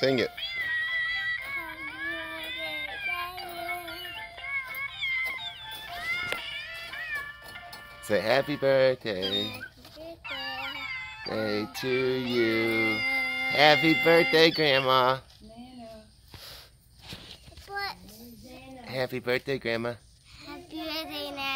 Sing it. Say happy birthday day to you. Happy birthday, Grandma. Happy birthday, Grandma. Happy birthday, Nana.